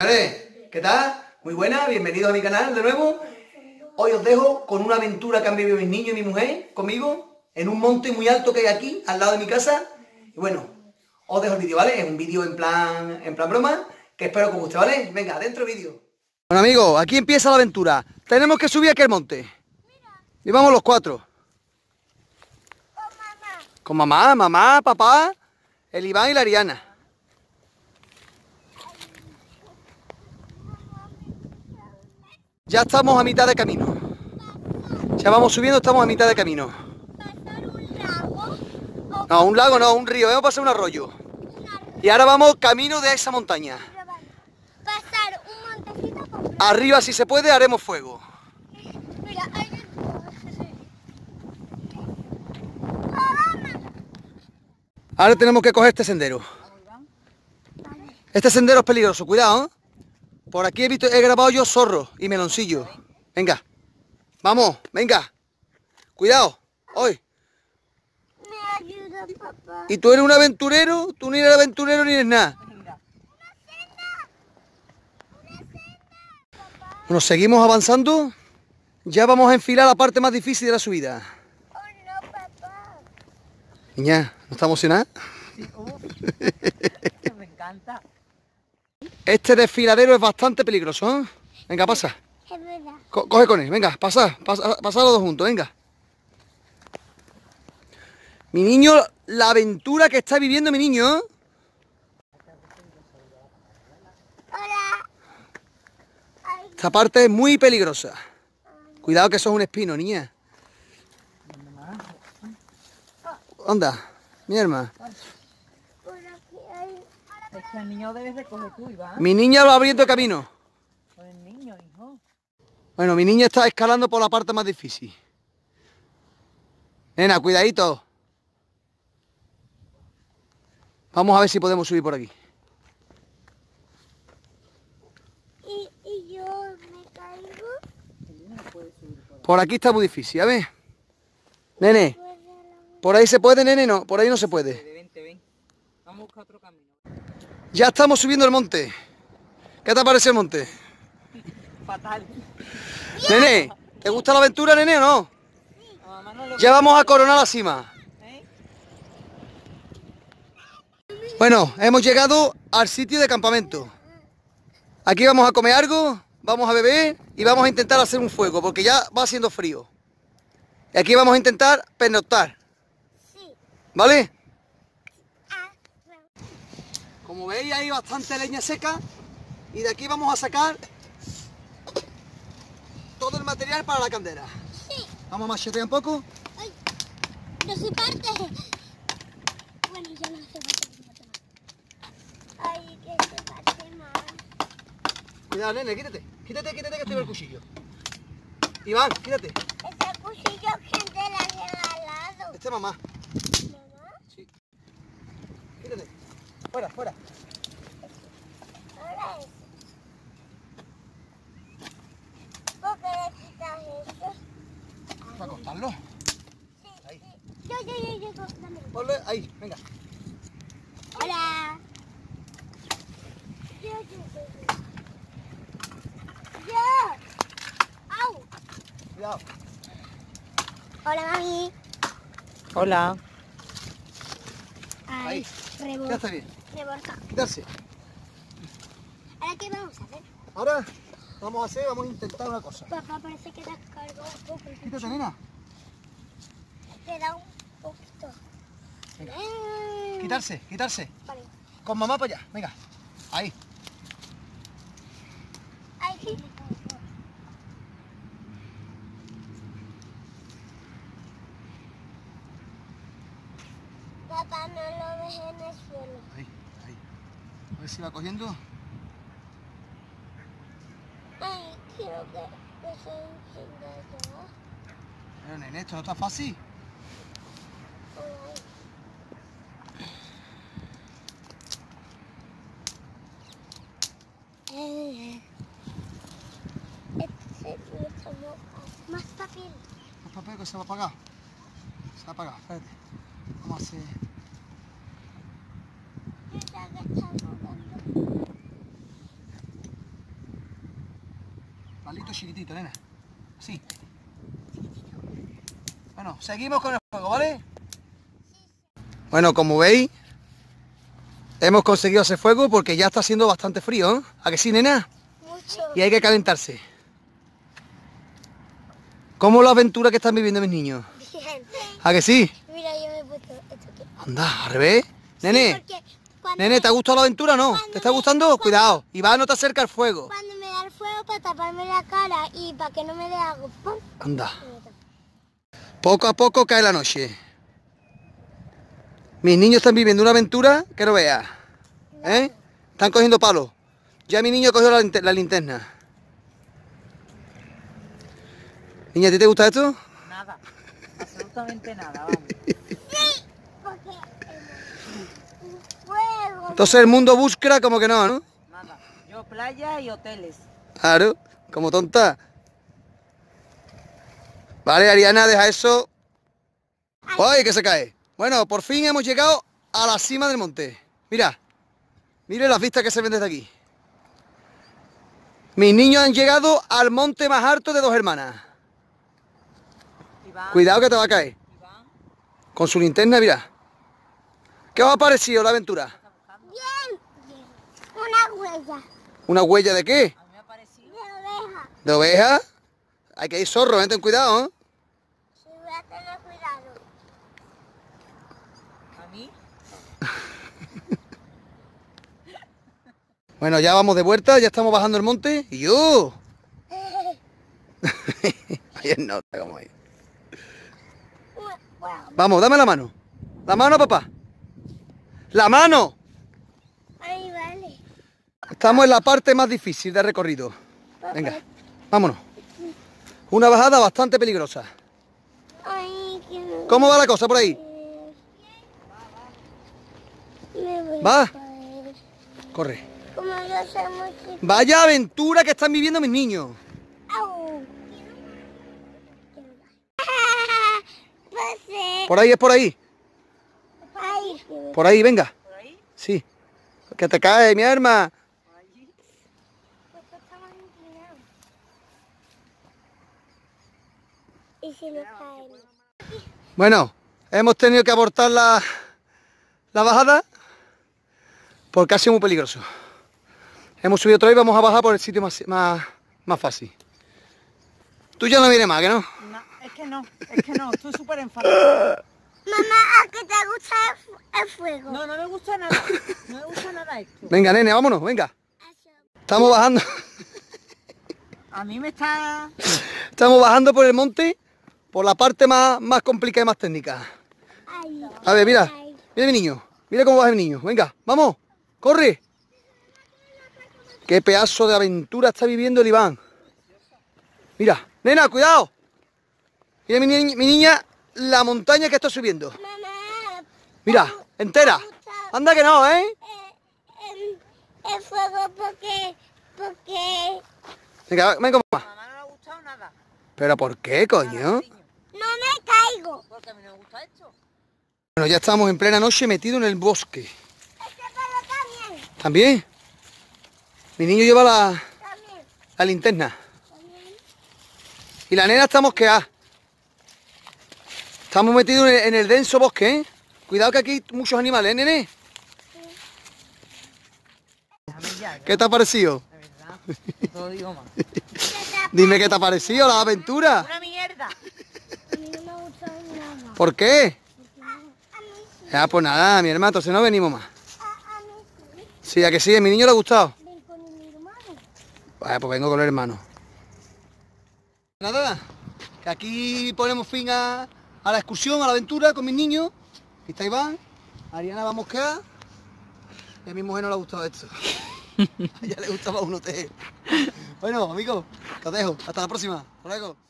Vale, ¿Qué tal? Muy buena, bienvenidos a mi canal de nuevo. Hoy os dejo con una aventura que han vivido mis niños y mi mujer conmigo en un monte muy alto que hay aquí, al lado de mi casa. Y bueno, os dejo el vídeo, ¿vale? Es un vídeo en plan, en plan broma, que espero que os guste, ¿vale? Venga, adentro vídeo. Bueno amigos, aquí empieza la aventura. Tenemos que subir aquí al monte. Y vamos los cuatro. Con mamá, mamá, papá, el Iván y la Ariana. Ya estamos a mitad de camino. Ya vamos subiendo, estamos a mitad de camino. pasar un lago o No, un lago no, un río, vamos a pasar un arroyo. Y ahora vamos camino de esa montaña. pasar un montecito Arriba, si se puede, haremos fuego. Mira, hay Ahora tenemos que coger este sendero. Este sendero es peligroso, cuidado. ¿eh? Por aquí he, visto, he grabado yo zorro y meloncillo. Venga, vamos, venga. Cuidado, hoy. Me ayuda, papá. ¿Y tú eres un aventurero? Tú ni eres aventurero ni eres nada. Bueno, seguimos avanzando. Ya vamos a enfilar la parte más difícil de la subida. Oh, no, papá. Niña, ¿no está emocionada? Me encanta. Este desfiladero es bastante peligroso, ¿eh? Venga, pasa. Es verdad. Co- coge con él, venga, pasa, pasa, pasa los dos juntos, venga. Mi niño, la aventura que está viviendo mi niño, ¿eh? Hola. Ay, Esta parte es muy peligrosa. Cuidado que eso es un espino, niña. Anda, mi hermana. Es que al niño debes de coger tú, Iván. Mi niña va abriendo camino. El niño, hijo. Bueno, mi niña está escalando por la parte más difícil. Nena, cuidadito. Vamos a ver si podemos subir por aquí. Y, y yo me caigo. Por aquí está muy difícil, a ver. Nene, por ahí se puede, nene, no, por ahí no se puede. Vente, vente, ven. Vamos a buscar otro camino. Ya estamos subiendo el monte. ¿Qué te parece el monte? Fatal. Nene, ¿te gusta la aventura, nene, o no? Ya vamos a coronar la cima. ¿eh? Bueno, hemos llegado al sitio de campamento. Aquí vamos a comer algo, vamos a beber y vamos a intentar hacer un fuego, porque ya va haciendo frío. Y aquí vamos a intentar pernoctar, Sí. ¿vale? Como veis hay bastante leña seca y de aquí vamos a sacar todo el material para la candela. Sí. Vamos a machetear un poco. Ay, no se parte. Bueno, ya no se parte. Ay, que se parte más. Cuidado, nene, quítate. Quítate, quítate que estoy el cuchillo. Iván, quítate. Ese cuchillo que te la regalado. Este. Mamá, Sí. Quítate. Fuera, fuera. ¿Por qué le quitas eso? Para cortarlo. Sí, Ahí. sí. Yo, yo, yo, yo, dámelo. Ponle ahí, venga. Hola. Yo, yo, yo, yo. Yo. Au. Cuidado. Hola, mami. Hola. Ahí. Ya Reborca. está bien. Reborca. Quitarse. ¿Ahora qué vamos a hacer? Ahora vamos a hacer, vamos a intentar una cosa. Papá parece que te has cargado un poco. Quítate, nena. Te da un poquito. Venga. Quitarse, quitarse. Vale. Con mamá para allá. Venga. Ahí. Ay, sí. Papá, no lo dejes en el suelo. Ahí, ahí. A ver si va cogiendo. Ay, quiero que, encienda ya. Pero nene, esto no está fácil. Eh, Este más- más papel. El papel que se va a apagar. Se va a apagar, espérate. Vamos a hacer. Mira que está rodando. Palito chiquitito, nena. Sí. Bueno, seguimos con el fuego, ¿vale? Bueno, como veis, hemos conseguido hacer fuego porque ya está siendo bastante frío, ¿eh? ¿A que sí, nena? Mucho. Y hay que calentarse. ¿Cómo la aventura que están viviendo mis niños? Bien. ¿A que sí? Mira, yo me he puesto esto aquí. Anda, al revés. Nene, Porque cuando, nene, ¿te ha gustado la aventura o no? ¿Te está gustando? Cuidado. Y va, no te acerca al fuego. cuando me da el fuego para taparme la cara y para que no me dé algo, ¡pum! Anda. Poco a poco cae la noche. Mis niños están viviendo una aventura que no veas. ¿Eh? Están cogiendo palos. Ya mi niño cogió la, la linterna. Niña, ¿a ti te gusta esto? Nada. Absolutamente nada, vamos. Porque el un fuego. Entonces el mundo búsqueda como que no, ¿no? Nada. Yo playa y hoteles. Claro, como tonta. Vale, Ariana, deja eso. ¡Ay, que se cae! Bueno, por fin hemos llegado a la cima del monte. Mira, mire las vistas que se ven desde aquí. Mis niños han llegado al monte más alto de dos hermanas. Iván. Cuidado que te va a caer. Iván. Con su linterna, mira. ¿Qué os ha parecido la aventura? Una huella ¿Una huella de qué? A mí me ha parecido. de oveja. ¿De oveja? Hay que ir zorro, ¿eh? ten cuidado, ¿eh? Sí, voy a tener cuidado. A mí. Bueno, ya vamos de vuelta, ya estamos bajando el monte. ¡Y yo! Ayer no, como ahí. Wow. Vamos, dame la mano. La mano, papá. ¡La mano! Estamos en la parte más difícil del recorrido. Venga, vámonos. Una bajada bastante peligrosa. ¿Cómo va la cosa por ahí? Va. Corre. Vaya aventura que están viviendo mis niños. Por ahí es por ahí. Por ahí, venga. Sí. Que te cae, mi arma. ¿Por allí? Y si me caen. Bueno, hemos tenido que abortar la, la bajada porque ha sido muy peligroso. Hemos subido otra vez y vamos a bajar por el sitio más, más, más fácil. Tú ya no vienes más, ¿que no? No, es que no. Es que no. Estoy súper enfadado. Mamá, ¿a qué te gusta el, fu- el fuego? No, no me gusta nada. No me gusta nada esto. Venga, nene, vámonos, venga. Estamos bajando, A mí me está... estamos bajando por el monte por la parte más, más complicada y más técnica. A ver, mira, mira mi niño, mira cómo baja mi niño. Venga, vamos, corre. Qué pedazo de aventura está viviendo el Iván. Mira, nena, cuidado. Mira mi, ni- mi niña, la montaña que está subiendo. Mira, entera. Anda que no, ¿eh? el, fuego porque, porque Venga, venga, mamá. mamá no le ha gustado nada. ¿Pero por qué, coño? Porque a mí no me gusta esto. Bueno, ya estamos en plena noche metidos en el bosque. Este palo también, ¿También? Mi niño lleva la, también, la linterna. también. Y la nena está mosqueada. Estamos metidos en el, en el denso bosque, ¿eh? Cuidado que aquí hay muchos animales, ¿eh, nene? ¿Qué te ha parecido? de verdad. No te digo más. Dime qué te ha parecido la aventura. ¡Una mierda! A mí no me gusta nada. ¿Por qué? A mí sí, Ya, pues nada, mi hermano, entonces no venimos más. sí. A que sí, a mi niño le ha gustado. Ven con mi hermano. Vaya, pues vengo con el hermano. Nada, que aquí ponemos fin a, la excursión, a la aventura con mis niños. Aquí está Iván, Ariana va a mosquear. Y a mi mujer no le ha gustado esto. a ella le gustaba un hotel. Bueno, amigos, os dejo. Hasta la próxima. Hasta luego.